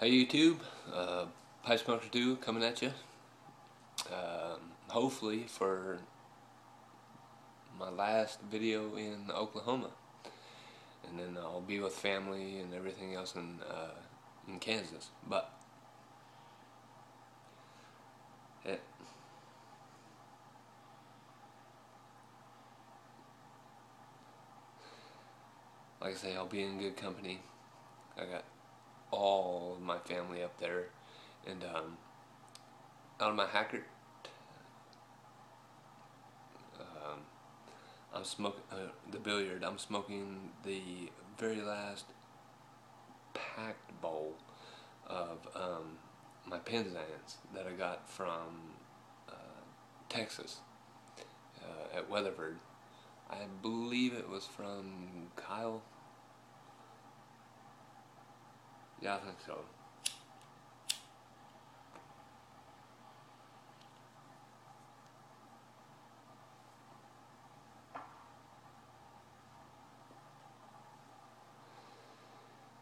Hey YouTube, uh, Pipe Smoker Stu coming at you. Um, hopefully for my last video in Oklahoma. And then I'll be with family and everything else in, uh, in Kansas. But, like I say, I'll be in good company. I got all my family up there, and um, out of my Hackert, um, I'm smoking uh, the billiard. I'm smoking the very last packed bowl of um, my Penzance that I got from uh, Texas uh, at Weatherford. I believe it was from Kyle yeah, I think so.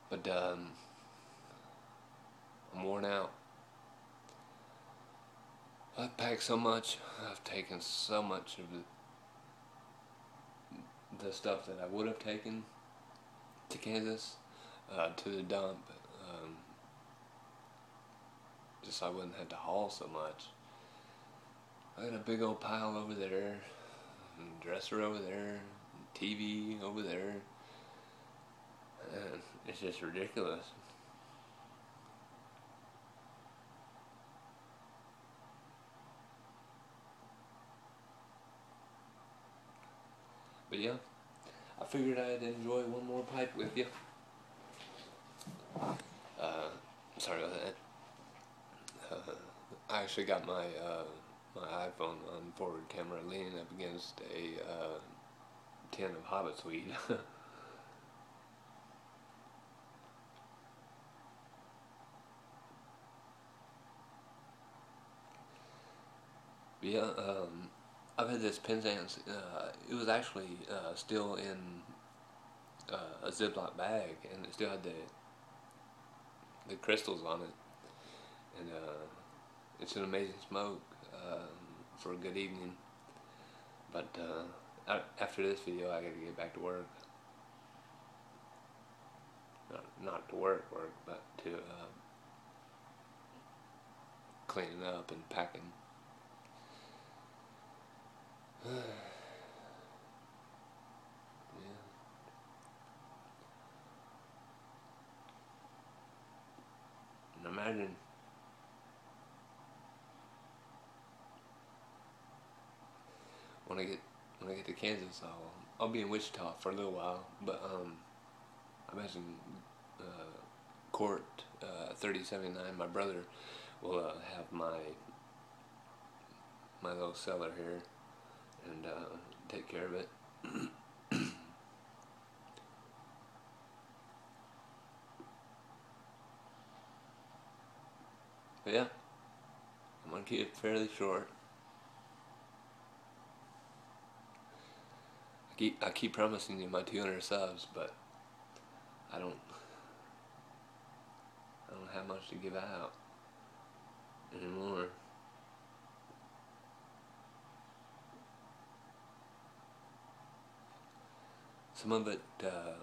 But um, I'm worn out. I've packed so much. I've taken so much of the, the stuff that I would have taken to Kansas uh, to the dump um, just so I wouldn't have to haul so much. I got a big old pile over there, dresser over there, TV over there, and it's just ridiculous. But yeah, I figured I'd enjoy one more pipe with you. Uh, sorry about that. I actually got my uh, my iPhone on forward camera leaning up against a uh, tin of Hobbit's weed. yeah, um, I've had this Penzance. Uh, it was actually uh, still in uh, a Ziploc bag, and it still had the the crystals on it, and uh, it's an amazing smoke um, for a good evening. But uh, after this video, I gotta get back to work. Not, not to work, work, but to uh, cleaning up and packing. imagine when I get when I get to Kansas, I'll I'll be in Wichita for a little while, but um, I imagine uh, Cort uh, thirty seventy nine. My brother will uh, have my my little cellar here and uh, take care of it. Yeah, I'm to keep it fairly short. I keep promising you my 200 subs, but I don't, I don't have much to give out anymore. Some of it, uh,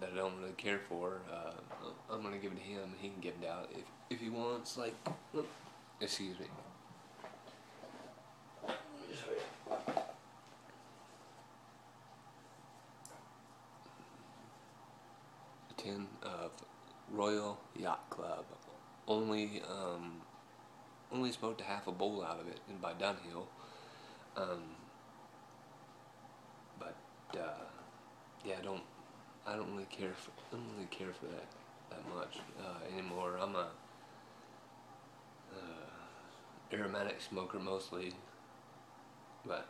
that I don't really care for, uh, I'm gonna give it to him. He can give it out if if he wants. Like, excuse me. A tin of Royal Yacht Club. Only um, only smoked a half a bowl out of it, and by Dunhill. Um, but uh, yeah, I don't I don't really care for I don't really care for that that much uh, anymore. I'm a uh, aromatic smoker mostly, but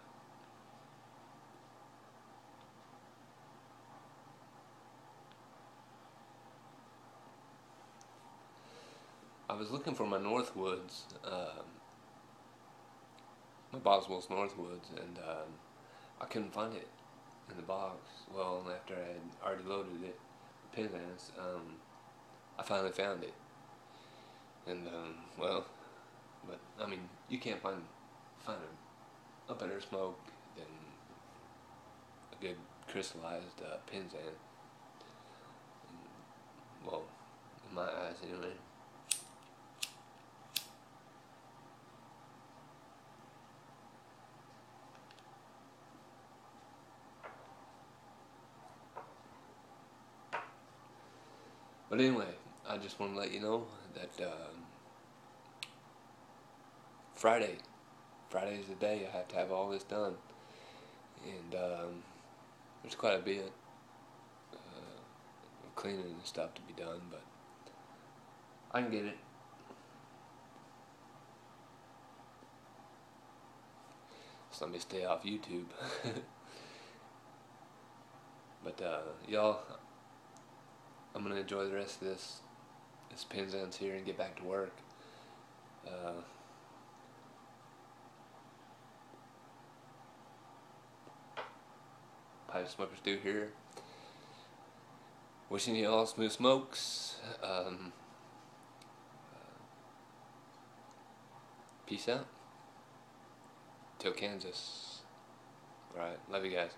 was looking for my Northwoods, um, my Boswell's Northwoods, and um, I couldn't find it in the box. Well, after I had already loaded it, Penzance, um, I finally found it. And um, well, but I mean, you can't find find a, a better smoke than a good crystallized uh, Penzance. Well, in my eyes, anyway. But anyway, I just want to let you know that um, Friday, Friday is the day I have to have all this done, and um, there's quite a bit uh, of cleaning and stuff to be done, but I can get it. So let me stay off YouTube. but uh, y'all, I'm gonna enjoy the rest of this this Penzance here and get back to work. Uh, Pipe Smoker Stu here. Wishing you all smooth smokes. Um, uh, peace out. Till Kansas. Alright, love you guys.